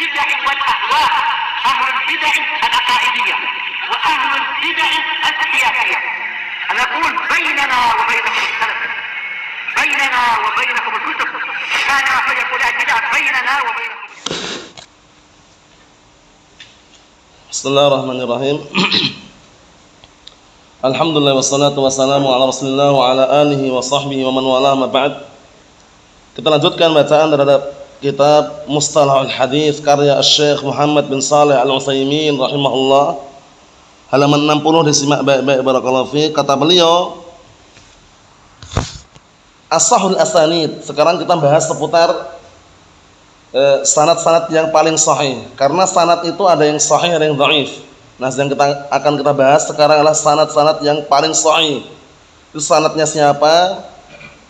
البدع والأهواء أهل البدع العقائديه وأهل البدع السياسية. أنا أقول بيننا وبينكم السلف بيننا وبينكم الكتب. كان احد يقول البدع بيننا وبينكم. بسم الله الرحمن الرحيم. الحمد لله والصلاة والسلام على رسول الله وعلى آله وصحبه ومن والاه ما بعد. Kita lanjutkan bacaan terhadap kitab Mustalahul Hadis karya Syekh Muhammad bin Saleh Al-Utsaimin rahimahullah. Halaman 60 disimak baik-baik barakallahu fi. Kata beliau As-sahul asanid. Sekarang kita bahas seputar Eh, sanad-sanad yang paling sahih. Karena sanad itu ada yang sahih ada yang dhaif. Nah, yang kita akan kita bahas sekarang adalah sanad-sanad yang paling sahih. Itu sanadnya siapa?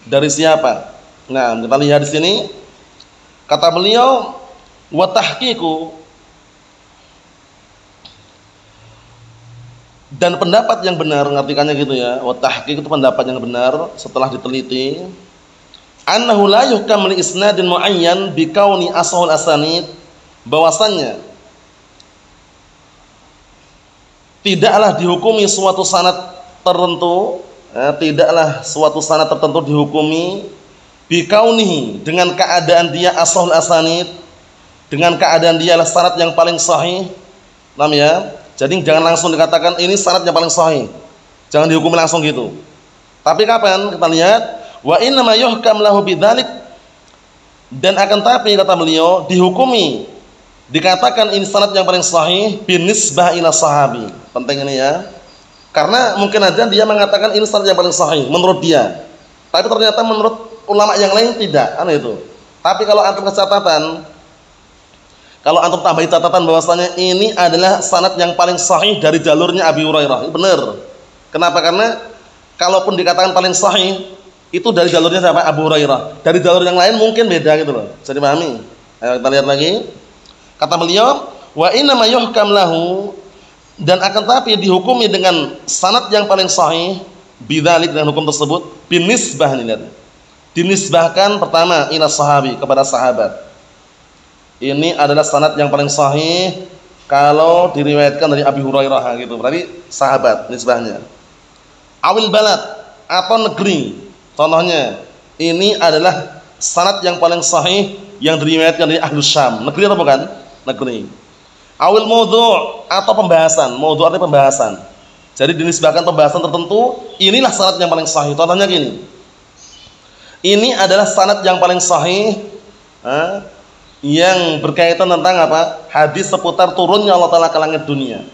Dari siapa? Nah, kita lihat di sini. Kata beliau, wa tahqiqu. Dan pendapat yang benar ngartikannya gitu ya. Wa tahqiq itu pendapat yang benar setelah diteliti. Annahu la yuhkam li isnadin muayyan bi kauni asanid. Bahwasannya tidaklah dihukumi suatu sanad tertentu eh, tidaklah suatu sanad tertentu dihukumi bi kaunihi dengan keadaan dia asahul asanid dengan keadaan dia adalah sanad yang paling sahih. Paham ya? Jadi jangan langsung dikatakan ini sanad yang paling sahih. Jangan dihukumi langsung gitu. Tapi kapan? Kita lihat. Wa inna ma yuhkam lahu bidzalik. Dan akan tapi kata beliau dihukumi dikatakan ini sanad yang paling sahih binisbah ila sahabi. Penting ini ya. Karena mungkin aja dia mengatakan ini sanad yang paling sahih menurut dia. Tapi ternyata menurut ulama yang lain tidak, aneh itu. Tapi kalau antum catatan kalau antum tambahi catatan bahwasanya ini adalah sanad yang paling sahih dari jalurnya Abi Hurairah. Benar. Kenapa? Karena kalaupun dikatakan paling sahih itu dari jalurnya siapa? Abu Hurairah. Dari jalur yang lain mungkin beda gitu loh. Bisa dipahami? Ayo kita lihat lagi. Kata beliau, wa inna ma yuhkam lahu dan akan tapi dihukumi dengan sanad yang paling sahih bidzalik dengan hukum tersebut binisbah nih lihat. Dinisbahkan pertama ila sahabi kepada sahabat. Ini adalah sanad yang paling sahih kalau diriwayatkan dari Abi Hurairah gitu. Berarti sahabat nisbahnya. Awil balad atau negeri Contohnya, ini adalah sanad yang paling sahih yang diriwayatkan dari Ahlus Syam. Negeri atau bukan? Negeri. Awil mudhu' atau pembahasan. Mudhu' artinya pembahasan. Jadi dinisbahkan pembahasan tertentu, inilah sanad yang paling sahih. Contohnya gini. Ini adalah sanad yang paling sahih eh, yang berkaitan tentang apa? Hadis seputar turunnya Allah Taala ke langit dunia.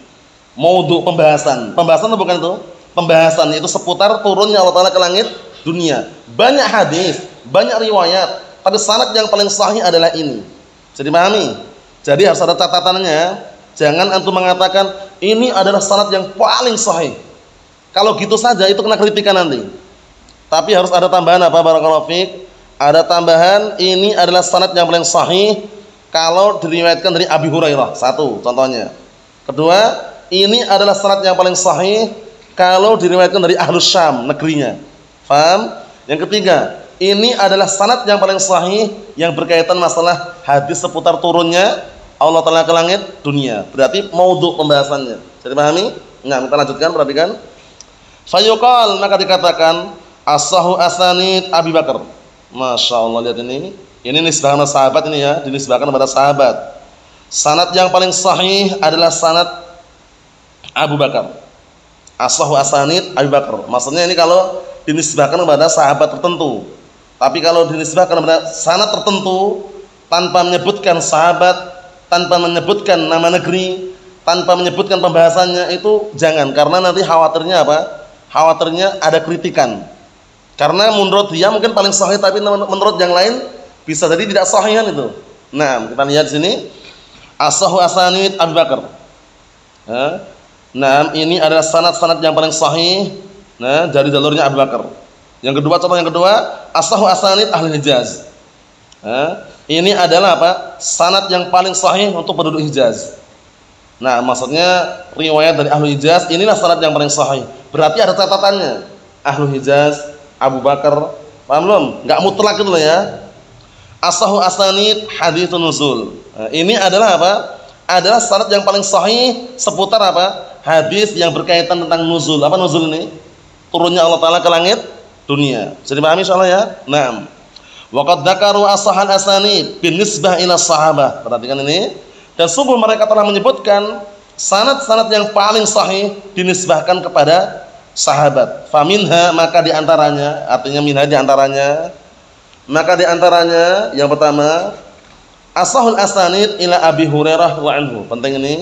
Mudhu' pembahasan. Pembahasan atau bukan itu? Pembahasan itu seputar turunnya Allah Taala ke langit dunia. Banyak hadis, banyak riwayat, tapi sanad yang paling sahih adalah ini. Jadi pahami? Jadi harus ada catatannya. Jangan antum mengatakan ini adalah sanad yang paling sahih. Kalau gitu saja itu kena kritikan nanti. Tapi harus ada tambahan apa barakallahu fiik? Ada tambahan ini adalah sanad yang paling sahih kalau diriwayatkan dari Abi Hurairah. Satu contohnya. Kedua, ini adalah sanad yang paling sahih kalau diriwayatkan dari Ahlus Syam negerinya. Faham? Yang ketiga, ini adalah sanad yang paling sahih yang berkaitan masalah hadis seputar turunnya Allah Taala ke langit dunia. Berarti maudhu pembahasannya. Jadi pahami? Nah, kita lanjutkan perhatikan. Fayuqal maka dikatakan asahu asanid Abi Bakar. Masya Allah lihat ini. Ini nisbahkan sahabat ini ya, dinisbahkan kepada sahabat. Sanad yang paling sahih adalah sanad Abu Bakar. Asahu asanid Abi Bakar. Maksudnya ini kalau dinisbahkan kepada sahabat tertentu. Tapi kalau dinisbahkan kepada sanad tertentu tanpa menyebutkan sahabat, tanpa menyebutkan nama negeri, tanpa menyebutkan pembahasannya itu jangan karena nanti khawatirnya apa? Khawatirnya ada kritikan. Karena menurut dia mungkin paling sahih tapi menurut yang lain bisa jadi tidak sahihan itu. Nah, kita lihat sini Asahu asanid Abu Bakar. Nah, ini adalah sanad-sanad yang paling sahih Nah, dari jalurnya Abu Bakar. Yang kedua contoh yang kedua, asahu asanid ahli Hijaz. Nah, ini adalah apa? Sanad yang paling sahih untuk penduduk Hijaz. Nah, maksudnya riwayat dari ahli Hijaz inilah sanad yang paling sahih. Berarti ada catatannya. Ahlu Hijaz, Abu Bakar, paham belum? Enggak mutlak itu ya. Asahu asanid haditsun nuzul. Nah, ini adalah apa? Adalah sanad yang paling sahih seputar apa? Hadis yang berkaitan tentang nuzul. Apa nuzul ini? Turunnya Allah Taala ke langit dunia. Bisa dipahami insyaallah ya? Naam. Waqad dzakaru asahan asani binisbah ila sahabah. Perhatikan ini. Dan sungguh mereka telah menyebutkan sanad-sanad yang paling sahih dinisbahkan kepada sahabat. Faminha maka di antaranya, artinya minha di antaranya, maka di antaranya yang pertama asahul asanid ila Abi Hurairah wa anhu. Penting ini.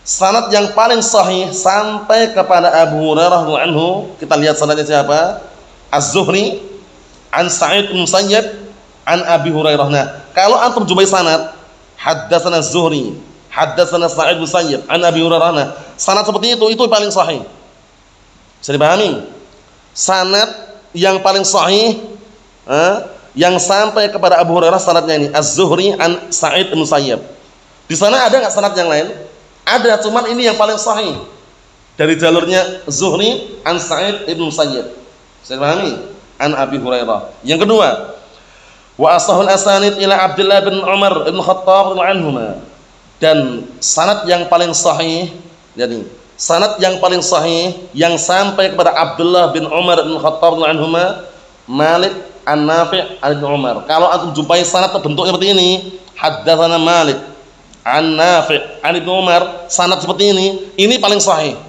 Sanad yang paling sahih sampai kepada Abu Hurairah wa anhu. Kita lihat sanadnya siapa? Az-Zuhri an Sa'id bin Musayyib an Abi Hurairah. Nah, kalau antum jumpai sanad haddatsana Az-Zuhri, haddatsana Sa'id bin Musayyib an Abi Hurairah. Nah, sanad seperti itu itu paling sahih. Bisa dipahami? Sanad yang paling sahih eh, yang sampai kepada Abu Hurairah sanadnya ini Az-Zuhri an Sa'id bin Musayyib. Di sana ada enggak sanad yang lain? Ada, cuman ini yang paling sahih. Dari jalurnya Zuhri an Sa'id bin Musayyib. Bisa dipahami? An Abi Hurairah. Yang kedua, wa asahul asanid ila Abdullah bin Umar bin Khattab anhuma. Dan sanad yang paling sahih jadi sanad yang paling sahih yang sampai kepada Abdullah bin Umar bin Khattab anhuma Malik an Nafi' an Umar. Kalau antum jumpai sanad terbentuk seperti ini, haddatsana Malik an Nafi' an Umar, sanad seperti ini, ini paling sahih.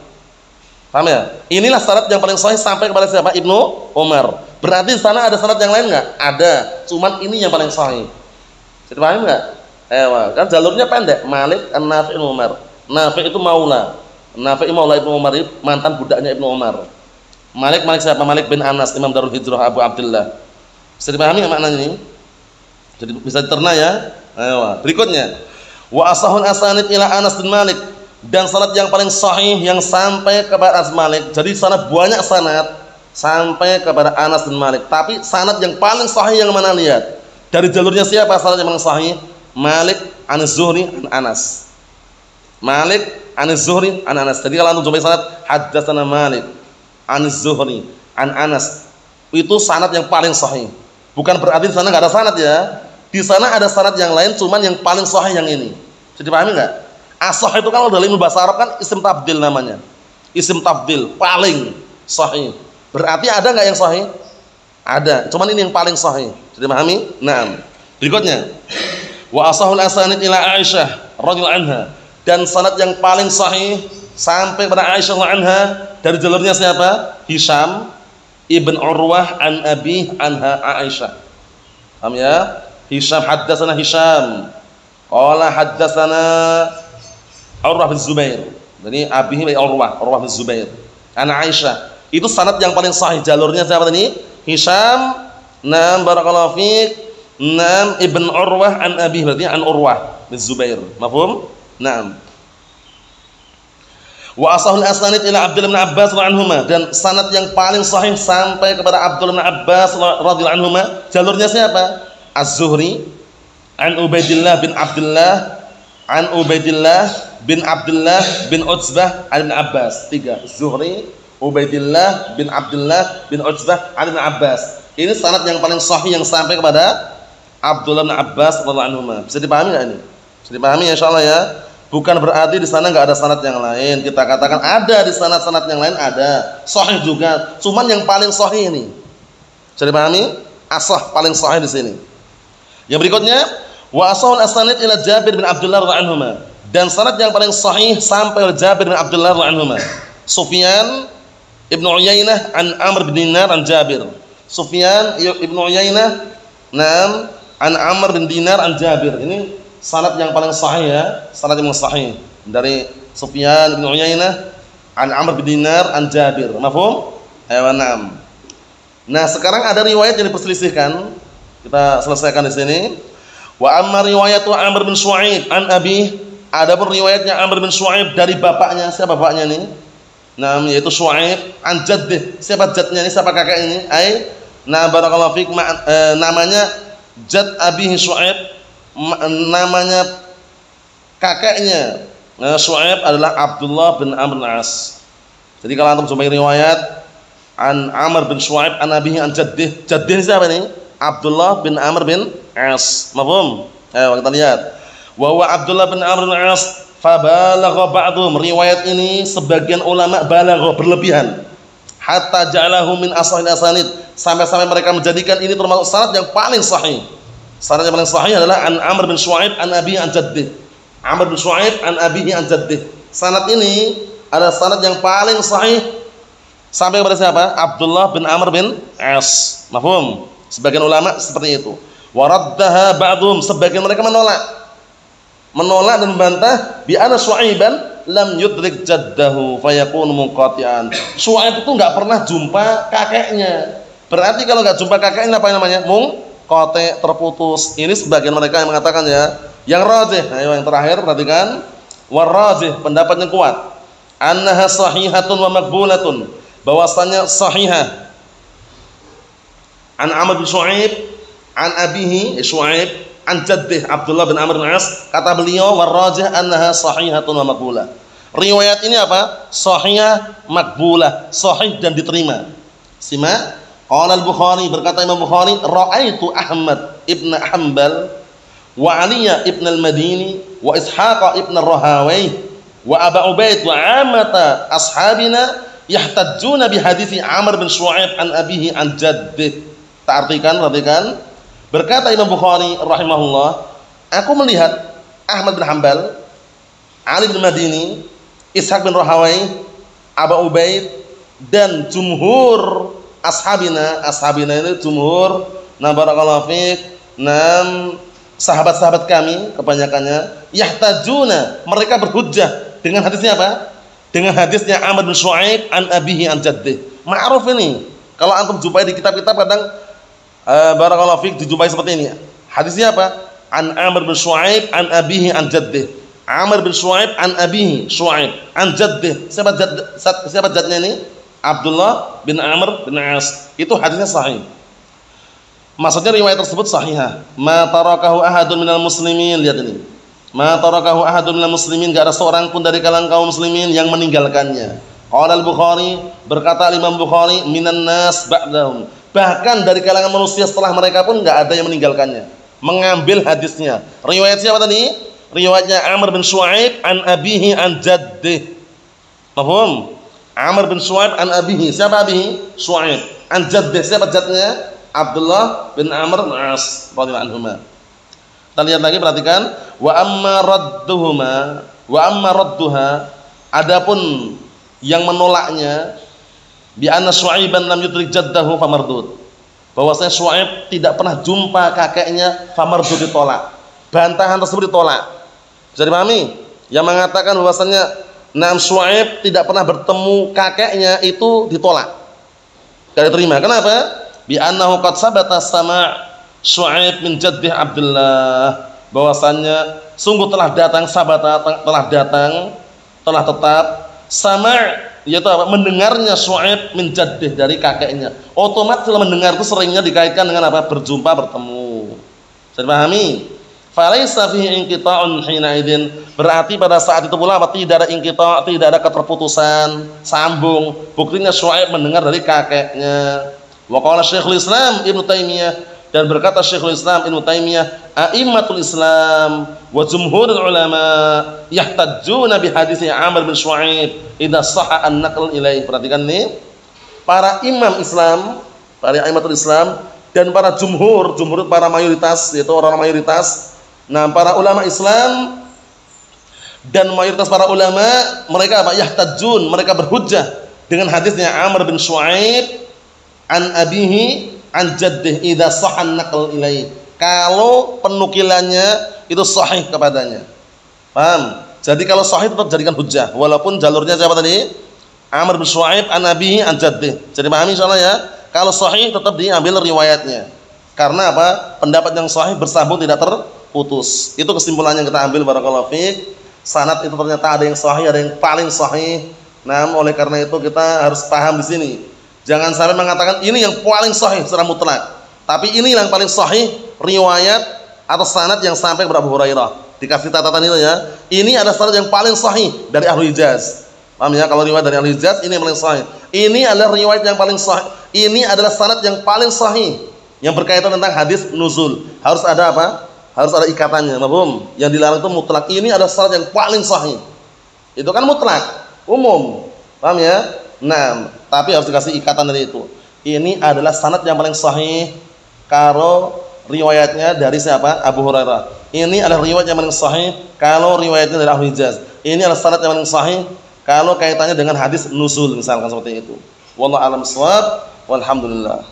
Paham ya? Inilah sanad yang paling sahih sampai kepada siapa? Ibnu Umar. Berarti sana ada sanad yang lain enggak? Ada. Cuman ini yang paling sahih. Jadi paham enggak? Eh, kan jalurnya pendek. Malik an Nafi' Umar. Nafi' itu maula. Nafi' Maula Ibnu Umar mantan budaknya Ibnu Umar. Malik Malik siapa? Malik bin Anas, Imam Darul Hijrah Abu Abdullah. Bisa dipahami maknanya ini? Jadi bisa diterna ya. Ayo, berikutnya. Wa asahun asanid ila Anas bin Malik dan sanad yang paling sahih yang sampai kepada Anas Malik. Jadi sanad banyak sanad sampai kepada Anas bin Malik. Tapi sanad yang paling sahih yang mana lihat? Dari jalurnya siapa sanad yang paling sahih? Malik an Zuhri an Anas. Malik an Zuhri an Anas. Jadi kalau antum jumpai sanad haddatsana Malik an Zuhri an Anas. Itu sanad yang paling sahih. Bukan berarti di sana enggak ada sanad ya. Di sana ada sanad yang lain cuman yang paling sahih yang ini. Jadi pahami enggak? Asah itu kalau dalam bahasa Arab kan isim tabdil namanya. Isim tabdil paling sahih. Berarti ada enggak yang sahih? Ada. Cuman ini yang paling sahih. Jadi pahami? Naam. Berikutnya. Wa asahul asanid ila Aisyah radhiyallahu anha dan sanad yang paling sahih sampai pada Aisyah anha dari jalurnya siapa? Hisham ibn Urwah an Abi anha Aisyah. Paham ya? Hisham haddatsana Hisham. Qala haddatsana Urwah bin Zubair. Jadi abihi Urwah, Urwah bin Zubair. An Aisyah. Itu sanad yang paling sahih jalurnya siapa tadi? Hisham Nam barakallahu fiik. Nam ibn Urwah an Abi berarti an Urwah bin Zubair. Mafhum? Naam. Wa asahul asnanid ila Abdullah bin Abbas radhiyallahu dan sanad yang paling sahih sampai kepada Abdullah bin Abbas radhiyallahu anhu jalurnya siapa? Az-Zuhri an Ubaidillah bin Abdullah an Ubaidillah bin Abdullah bin Utsbah Ibn Abbas. Tiga. Zuhri, Ubaidillah bin Abdullah bin Utsbah Ibn Abbas. Ini sanad yang paling sahih yang sampai kepada Abdullah bin Abbas radhiyallahu anhu. Bisa dipahami enggak ini? Bisa dipahami insyaallah ya. Bukan berarti di sana nggak ada sanad yang lain. Kita katakan ada di sana sanad yang lain ada. Sahih juga. Cuman yang paling sahih ini. Bisa dipahami? Asah paling sahih di sini. Yang berikutnya, wa asahul asanid ila Jabir bin Abdullah radhiyallahu. Dan sanad yang paling sahih sampai Jabir bin Abdullah radhiyallahu. Sufyan Ibnu Uyainah an Amr bin Dinar an Jabir. Sufyan Ibnu Uyainah nam an Amr bin Dinar an Jabir. Ini sanad yang paling sahih ya, sanad yang sahih dari Sufyan bin Uyainah an Amr bin Dinar an Jabir. Mafhum? Ayo na'am. Nah, sekarang ada riwayat yang diperselisihkan. Kita selesaikan di sini. Wa amma riwayatu Amr bin Shu'aib an Abi, ada pun riwayatnya Amr bin Shu'aib dari bapaknya. Siapa bapaknya ini? Nah, yaitu Shu'aib an jaddih. Siapa jadnya ini? Siapa kakek ini? Ai, nah barakallahu fik eh, namanya Jad Abi Shu'aib namanya kakeknya nah, Shu'aib adalah Abdullah bin Amr bin As. Jadi kalau antum jumpai riwayat an Amr bin Shu'aib an abihi an jaddih. Jaddih siapa ini? Abdullah bin Amr bin As. Mafhum? Ayo kita lihat. Wa wa Abdullah bin Amr bin As fabalagha ba'dhum. Riwayat ini sebagian ulama balagha berlebihan. Hatta ja'alahu min asahil asanid. Sampai-sampai mereka menjadikan ini termasuk sanad yang paling sahih. Sanad yang paling sahih adalah an Amr bin Shu'aib an Abi an Jaddih. Amr bin Shu'aib an Abihi an Jaddih. Sanad ini adalah sanad yang paling sahih sampai kepada siapa? Abdullah bin Amr bin As. Mafhum? Sebagian ulama seperti itu. Waraddaha ba'dhum, sebagian mereka menolak. Menolak dan membantah bi anna Syuaiban lam yudrik jaddahu fayakun munqati'an. Syuaib itu enggak pernah jumpa kakeknya. Berarti kalau enggak jumpa kakeknya apa namanya? Mung kote terputus. Ini sebagian mereka yang mengatakan ya. Yang rajih, ayo yang terakhir perhatikan. Warajih, pendapat yang kuat. Annaha sahihatun wa makbulatun. Bahwasanya sahihah. An Amr bin Shu'aib an abihi Shu'aib an jaddih Abdullah bin Amr bin As kata beliau warajih annaha sahihatun wa makbulah. Riwayat ini apa? Sahihah, makbulah, sahih dan diterima. Simak Qala al-Bukhari berkata Imam Bukhari, ra'aitu Ahmad ibn Hanbal wa Ali ibn al-Madini wa Ishaq ibn al-Rahawi wa Aba Ubaid wa amata ashabina yahtajjuna bi hadithi Amr bin Shu'aib an abihi an jaddih. Tak artikan. Berkata Imam Bukhari rahimahullah, aku melihat Ahmad bin Hanbal, Ali bin Madini, Ishaq bin Rahawi, Aba Ubaid dan jumhur ashabina ashabina ini jumhur. Nah barakallahu fiik. Nam sahabat-sahabat kami kebanyakannya yahtajuna mereka berhujjah. Dengan hadisnya apa? Dengan hadisnya Amr bin Shu'aib an abihi an jaddih ma'ruf ini. Kalau antum jumpai di kitab-kitab kadang uh, barakallahu fiik dijumpai seperti ini. Hadisnya apa? An Amr bin Shu'aib an abihi an jaddih Amr bin Shu'aib an abihi Shu'aib an jaddih siapa jadd siapa jaddnya ini Abdullah bin Amr bin As. Itu hadisnya sahih. Maksudnya riwayat tersebut sahihah. Ma tarakahu ahadun minal muslimin. Lihat ini. Ma tarakahu ahadun minal muslimin. Gak ada seorang pun dari kalangan kaum muslimin yang meninggalkannya. Qala al-Bukhari berkata Imam Bukhari minan nas ba'dahum. Bahkan dari kalangan manusia setelah mereka pun enggak ada yang meninggalkannya. Mengambil hadisnya. Riwayat siapa tadi? Riwayatnya Amr bin Shu'aib an abihi an jaddih. Paham? Amr bin Su'aib an abihi. Siapa abihi? Su'aib. An jaddih. Siapa jaddnya? Abdullah bin Amr bin As radhiyallahu anhuma. Kita lihat lagi perhatikan wa amma radduhuma wa amma radduha adapun yang menolaknya bi anna Su'aiban lam yudrik jaddahu famardud. Bahwasanya Su'aib tidak pernah jumpa kakeknya famardud ditolak. Bantahan tersebut ditolak. Bisa dipahami? Yang mengatakan bahwasanya Naam Su'aib tidak pernah bertemu kakeknya itu ditolak. Tidak diterima. Kenapa? Bi annahu qad sabata sama' Su'aib min jaddih Abdullah. Bahwasannya sungguh telah datang sabata telah datang telah tetap sama yaitu apa? mendengarnya Su'aib min jaddih dari kakeknya. Otomatis mendengar itu seringnya dikaitkan dengan apa? berjumpa bertemu. Bisa dipahami? Falaisa fihi inqita'un hina idin. Berarti pada saat itu pula tidak ada inqita', tidak ada keterputusan, sambung. Buktinya Syuaib mendengar dari kakeknya. Wa qala Syekhul Islam Ibnu Taimiyah dan berkata Syekhul Islam Ibnu Taimiyah, a'immatul Islam wa jumhurul ulama yahtajjuna bi hadisnya Amr bin Syuaib idza sahha an-naql ilaih. Perhatikan nih. Para imam Islam, para a'immatul Islam dan para jumhur, jumhur para mayoritas yaitu orang mayoritas Nah, para ulama Islam dan mayoritas para ulama mereka apa? Yahtajun, mereka berhujjah dengan hadisnya Amr bin Shu'aib an abihi an jaddih idza sahhan naql ilai. Kalau penukilannya itu sahih kepadanya. Paham? Jadi kalau sahih tetap jadikan hujjah walaupun jalurnya siapa tadi? Amr bin Shu'aib an abihi an jaddih. Jadi pahami insyaallah ya. Kalau sahih tetap diambil riwayatnya. Karena apa? Pendapat yang sahih bersambung tidak ter putus. Itu kesimpulannya yang kita ambil barakallahu fiik. Sanad itu ternyata ada yang sahih, ada yang paling sahih. Nah, oleh karena itu kita harus paham di sini. Jangan sampai mengatakan ini yang paling sahih secara mutlak. Tapi ini yang paling sahih riwayat atau sanad yang sampai kepada Abu Hurairah. Dikasih catatan itu ya. Ini adalah sanad yang paling sahih dari Ahlu Hijaz. Paham ya? Kalau riwayat dari Ahlu Hijaz ini yang paling sahih. Ini adalah riwayat yang paling sahih. Ini adalah sanad yang paling sahih yang berkaitan tentang hadis nuzul. Harus ada apa? Harus ada ikatannya, mahum. Yang dilarang itu mutlak. Ini ada syarat yang paling sahih. Itu kan mutlak, umum. Paham ya? Nah, tapi harus dikasih ikatan dari itu. Ini adalah sanad yang paling sahih kalau riwayatnya dari siapa? Abu Hurairah. Ini adalah riwayat yang paling sahih kalau riwayatnya dari Ahli Hijaz. Ini adalah sanad yang paling sahih kalau kaitannya dengan hadis nusul misalkan seperti itu. Wallahu a'lam. Walhamdulillah.